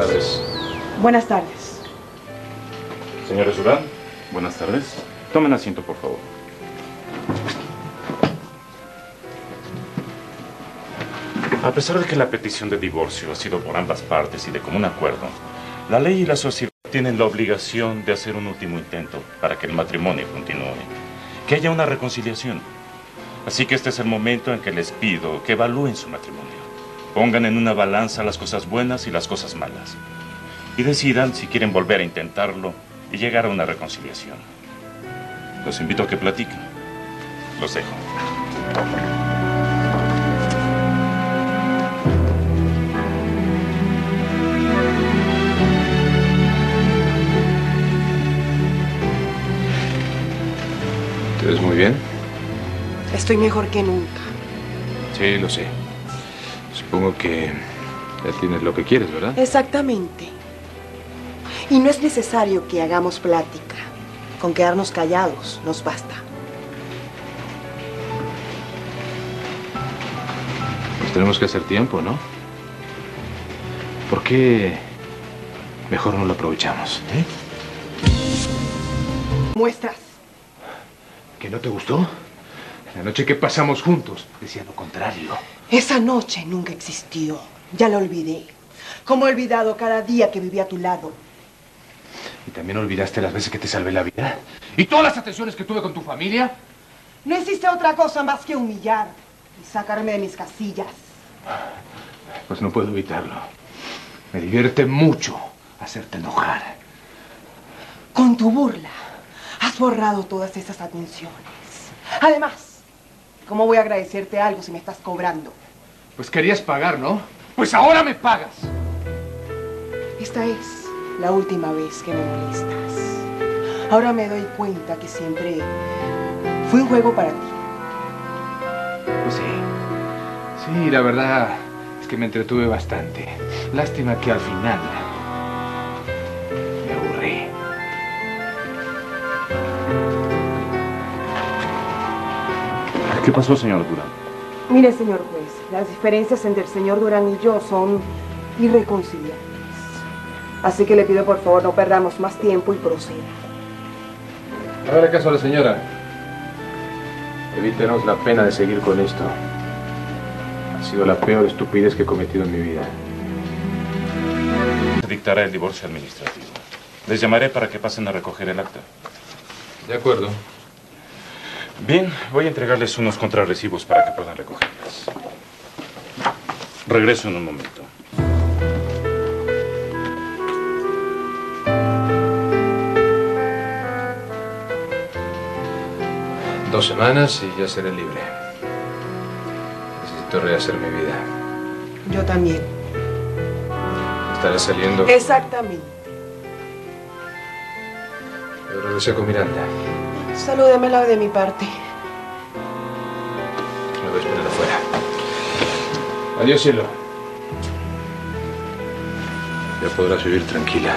tardes. Buenas tardes. Señores Durán, buenas tardes. Tomen asiento, por favor. A pesar de que la petición de divorcio ha sido por ambas partes y de común acuerdo, la ley y la sociedad tienen la obligación de hacer un último intento para que el matrimonio continúe, que haya una reconciliación. Así que este es el momento en que les pido que evalúen su matrimonio. Pongan en una balanza las cosas buenas y las cosas malas. Y decidan si quieren volver a intentarlo y llegar a una reconciliación. Los invito a que platiquen. Los dejo. ¿Te ves muy bien? Estoy mejor que nunca. Sí, lo sé. Supongo que ya tienes lo que quieres, ¿verdad? Exactamente. Y no es necesario que hagamos plática. Con quedarnos callados nos basta. Pues tenemos que hacer tiempo, ¿no? ¿Por qué mejor no lo aprovechamos? ¿eh? Muestras. ¿Que no te gustó? La noche que pasamos juntos decía lo contrario. Esa noche nunca existió. Ya la olvidé. Como he olvidado cada día que viví a tu lado. ¿Y también olvidaste las veces que te salvé la vida? ¿Y todas las atenciones que tuve con tu familia? No existe otra cosa más que humillar y sacarme de mis casillas. Pues no puedo evitarlo. Me divierte mucho hacerte enojar. Con tu burla has borrado todas esas atenciones. Además, ¿cómo voy a agradecerte algo si me estás cobrando? Pues querías pagar, ¿no? Pues ahora me pagas. Esta es la última vez que me molestas. Ahora me doy cuenta que siempre fue un juego para ti. Pues sí. Sí, la verdad es que me entretuve bastante. Lástima que al final ¿Qué pasó, señor Durán? Mire, señor juez, las diferencias entre el señor Durán y yo son irreconciliables. Así que le pido por favor no perdamos más tiempo y proceda. Hágale caso a la señora. Evítenos la pena de seguir con esto. Ha sido la peor estupidez que he cometido en mi vida. Se dictará el divorcio administrativo. Les llamaré para que pasen a recoger el acta. De acuerdo. Bien, voy a entregarles unos contrarrecibos para que puedan recogerlas. Regreso en un momento. Dos semanas y ya seré libre. Necesito rehacer mi vida. Yo también. Estaré saliendo. Exactamente. Yo regresé con Miranda. Salúdemela de mi parte. Me voy a esperar afuera. Adiós, cielo. Ya podrás vivir tranquila.